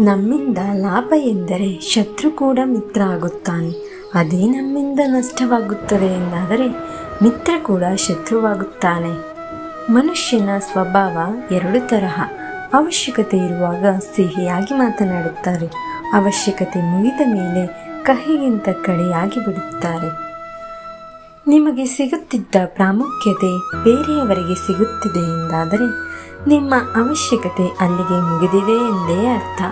ನಮ್ಮಿಂದ ಲಾಭ ಎಂದರೆ ಶತ್ರು ಕೂಡ ಮಿತ್ರ ಆಗುತ್ತಾನೆ ಅದೇ ನಮ್ಮಿಂದ ನಷ್ಟವಾಗುತ್ತದೆ ಎಂದಾದರೆ ಮಿತ್ರ ಕೂಡ ಶತ್ರುವಾಗುತ್ತಾನೆ. ಮನುಷ್ಯನ ಸ್ವಭಾವ ಎರಡು ತರಹ. ಅವಶ್ಯಕತೆ ಇರುವಾಗ ಸಿಹಿಯಾಗಿ ಮಾತನಾಡುತ್ತಾರೆ. ಅವಶ್ಯಕತೆ ಮುಗಿದ ಮೇಲೆ ಕಹಿಗಿಂತ ಕಡೆಯಾಗಿ ಬಿಡುತ್ತಾರೆ. ನಿಮಗೆ ಸಿಗುತ್ತಿದ್ದ ಪ್ರಾಮುಖ್ಯತೆ ಬೇರೆಯವರಿಗೆ ಸಿಗುತ್ತಿದೆ ಎಂದಾದರೆ ನಿಮ್ಮ ಅವಶ್ಯಕತೆ ಅಲ್ಲಿಗೆ ಮುಗಿದಿದೆ ಎಂದೇ ಅರ್ಥ.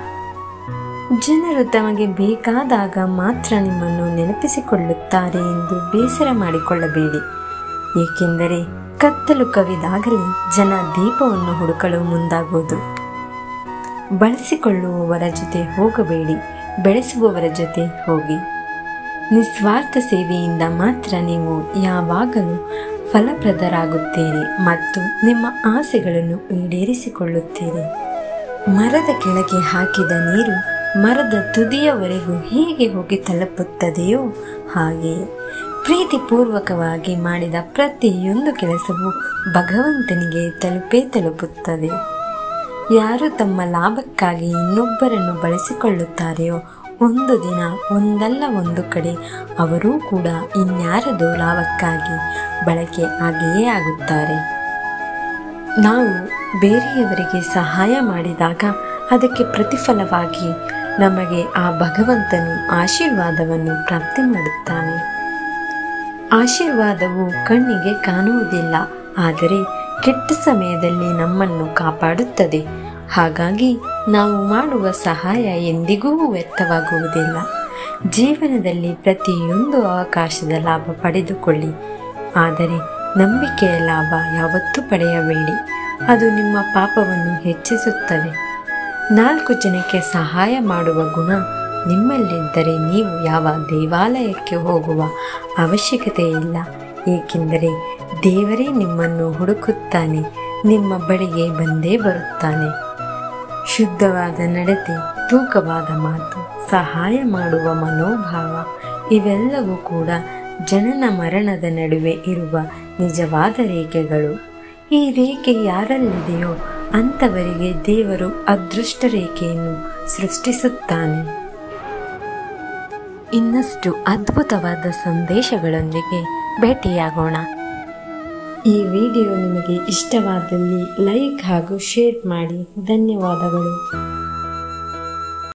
ಜನರು ತಮಗೆ ಬೇಕಾದಾಗ ಮಾತ್ರ ನಿಮ್ಮನ್ನು ನೆನಪಿಸಿಕೊಳ್ಳುತ್ತಾರೆ ಎಂದು ಬೇಸರ ಮಾಡಿಕೊಳ್ಳಬೇಡಿ. ಏಕೆಂದರೆ ಕತ್ತಲು ಕವಿದಾಗಲೇ ಜನ ದೀಪವನ್ನು ಹುಡುಕಲು ಮುಂದಾಗುವುದು. ಬಳಸಿಕೊಳ್ಳುವವರ ಜೊತೆ ಹೋಗಬೇಡಿ, ಬೆಳೆಸುವವರ ಜೊತೆ ಹೋಗಿ. ನಿಸ್ವಾರ್ಥ ಸೇವೆಯಿಂದ ಮಾತ್ರ ನೀವು ಯಾವಾಗಲೂ ಫಲಪ್ರದರಾಗುತ್ತೀರಿ ಮತ್ತು ನಿಮ್ಮ ಆಸೆಗಳನ್ನು ಈಡೇರಿಸಿಕೊಳ್ಳುತ್ತೀರಿ. ಮರದ ಕೆಳಗೆ ಹಾಕಿದ ನೀರು ಮರದ ತುದಿಯವರೆಗೂ ಹೇಗೆ ಹೋಗಿ ತಲುಪುತ್ತದೆಯೋ ಹಾಗೆಯೇ ಪ್ರೀತಿಪೂರ್ವಕವಾಗಿ ಮಾಡಿದ ಪ್ರತಿಯೊಂದು ಕೆಲಸವು ಭಗವಂತನಿಗೆ ತಲುಪೇ ತಲುಪುತ್ತದೆ. ಯಾರು ತಮ್ಮ ಲಾಭಕ್ಕಾಗಿ ಇನ್ನೊಬ್ಬರನ್ನು ಬಳಸಿಕೊಳ್ಳುತ್ತಾರೆಯೋ ಒಂದು ದಿನ ಒಂದಲ್ಲ ಒಂದು ಕಡೆ ಅವರೂ ಕೂಡ ಇನ್ಯಾರದೋ ಲಾಭಕ್ಕಾಗಿ ಬಳಕೆ ಆಗಿಯೇ ಆಗುತ್ತಾರೆ. ನಾವು ಬೇರೆಯವರಿಗೆ ಸಹಾಯ ಮಾಡಿದಾಗ ಅದಕ್ಕೆ ಪ್ರತಿಫಲವಾಗಿ ನಮಗೆ ಆ ಭಗವಂತನು ಆಶೀರ್ವಾದವನ್ನು ಪ್ರಾಪ್ತಿ ಮಾಡುತ್ತಾನೆ. ಆಶೀರ್ವಾದವು ಕಣ್ಣಿಗೆ ಕಾಣುವುದಿಲ್ಲ, ಆದರೆ ಕೆಟ್ಟ ಸಮಯದಲ್ಲಿ ನಮ್ಮನ್ನು ಕಾಪಾಡುತ್ತದೆ. ಹಾಗಾಗಿ ನಾವು ಮಾಡುವ ಸಹಾಯ ಎಂದಿಗೂ ವ್ಯರ್ಥವಾಗುವುದಿಲ್ಲ. ಜೀವನದಲ್ಲಿ ಪ್ರತಿಯೊಂದು ಅವಕಾಶದ ಲಾಭ ಪಡೆದುಕೊಳ್ಳಿ, ಆದರೆ ನಂಬಿಕೆಯ ಲಾಭ ಯಾವತ್ತೂ ಪಡೆಯಬೇಡಿ. ಅದು ನಿಮ್ಮ ಪಾಪವನ್ನು ಹೆಚ್ಚಿಸುತ್ತದೆ. ನಾಲ್ಕು ಜನಕ್ಕೆ ಸಹಾಯ ಮಾಡುವ ಗುಣ ನಿಮ್ಮಲ್ಲಿದ್ದರೆ ನೀವು ಯಾವ ದೇವಾಲಯಕ್ಕೆ ಹೋಗುವ ಅವಶ್ಯಕತೆ ಇಲ್ಲ. ಏಕೆಂದರೆ ದೇವರೇ ನಿಮ್ಮನ್ನು ಹುಡುಕುತ್ತಾನೆ, ನಿಮ್ಮ ಬಳಿಗೆ ಬಂದೇ ಬರುತ್ತಾನೆ. ಶುದ್ಧವಾದ ನಡತೆ, ತೂಕವಾದ ಮಾತು, ಸಹಾಯ ಮಾಡುವ ಮನೋಭಾವ, ಇವೆಲ್ಲವೂ ಕೂಡ ಜನನ ಮರಣದ ನಡುವೆ ಇರುವ ನಿಜವಾದ ರೇಖೆಗಳು. ಈ ರೇಖೆ ಯಾರಲ್ಲಿದೆಯೋ ಅಂಥವರಿಗೆ ದೇವರು ಅದೃಷ್ಟ ರೇಖೆಯನ್ನು ಸೃಷ್ಟಿಸುತ್ತಾನೆ. ಇನ್ನಷ್ಟು ಅದ್ಭುತವಾದ ಸಂದೇಶಗಳೊಂದಿಗೆ ಭೇಟಿಯಾಗೋಣ. ಈ ವಿಡಿಯೋ ನಿಮಗೆ ಇಷ್ಟವಾದಲ್ಲಿ ಲೈಕ್ ಹಾಗೂ ಶೇರ್ ಮಾಡಿ. ಧನ್ಯವಾದಗಳು.